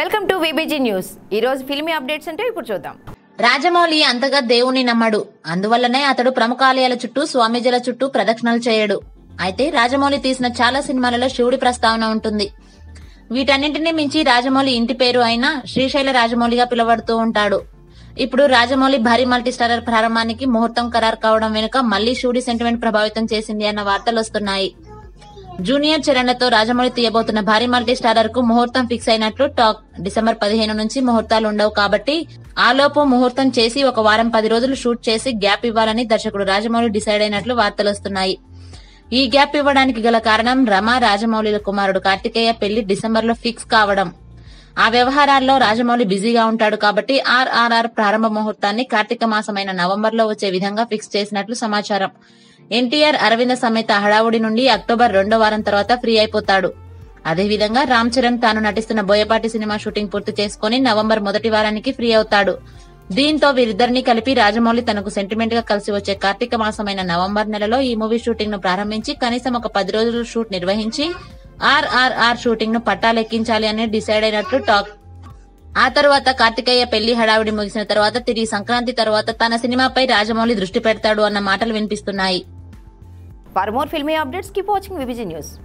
Welcome to VBG news ఈ రోజు filmy updates అంటే ఇప్పుడు చూద్దాం. రాజమౌళి అంతగా దేవుని నమ్మడు. అందువల్లనే అతడు ప్రముఖ ఆలయాల చుట్టూ స్వామీజీల చుట్టూ ప్రదక్షిణలు చేయడు. అయితే రాజమౌళి తీసిన చాలా సినిమాలలో శివుడి ప్రస్తావన ఉంటుంది. వీటన్నింటినీ మించి రాజమౌళి ఇంటి పేరు అయిన శ్రీశైల రాజమౌళిగా పిలువడుతూ ఉంటాడు. ఇప్పుడు రాజమౌళి భారీ మల్టీస్టారర్ ప్రారంభానికి ముహూర్తం ఖరారు కావడం వెనుక మళ్ళీ శివుడి సెంటిమెంట్ ప్రభావితం చేసింది అన్న వార్తలు వస్తున్నాయి. జూనియర్ చరణ్లతో రాజమౌళి తీయబోతున్న భారీ మల్టీ స్టారర్కు ముహూర్తం ఫిక్స్ అయినట్లు టాక్. డిసెంబర్ పదిహేను నుంచి ముహూర్తాలు ఉండవు కాబట్టి ఆలోపు ముహూర్తం చేసి ఒక వారం పది రోజులు షూట్ చేసి గ్యాప్ ఇవ్వాలని దర్శకుడు రాజమౌళి డిసైడ్ అయినట్లు వార్తలు వస్తున్నాయి. ఈ గ్యాప్ ఇవ్వడానికి గల కారణం రమా రాజమౌళిల కుమారుడు కార్తికేయ పెళ్ళి డిసెంబర్లో ఫిక్స్ కావడం. ఆ వ్యవహారాల్లో రాజమౌళి బిజీగా ఉంటాడు కాబట్టి ఆర్ఆర్ఆర్ ప్రారంభ ముహూర్తాన్ని కార్తీక మాసమైన నవంబర్లో వచ్చే విధంగా ఫిక్స్ చేసినట్లు సమాచారం. ఎన్టీఆర్ అరవింద సమేత హడావుడి నుండి అక్టోబర్ రెండో వారం తర్వాత ఫ్రీ అయిపోతాడు. అదేవిధంగా రామ్ చరణ్ తాను నటిస్తున్న బోయపాటి సినిమా షూటింగ్ పూర్తి చేసుకుని నవంబర్ మొదటి వారానికి ఫ్రీ అవుతాడు. దీంతో వీరిద్దరిని కలిపి రాజమౌళి తనకు సెంటిమెంట్గా కలిసి వచ్చే కార్తీక మాసమైన నవంబర్ నెలలో ఈ మూవీ షూటింగ్ను ప్రారంభించి కనీసం ఒక పది రోజులు షూట్ నిర్వహించి ఆర్ఆర్ఆర్ షూటింగ్ను పట్టాలెక్కించాలి అని డిసైడ్ అయినట్లు టాక్. ఆ తర్వాత కార్తికేయ పెళ్ళి హడావిడి ముగిసిన తర్వాత తిరిగి సంక్రాంతి తర్వాత తన సినిమాపై రాజమౌళి దృష్టి పెడతాడు అన్న మాటలు వినిపిస్తున్నాయి. For more filmy updates keep watching VBG news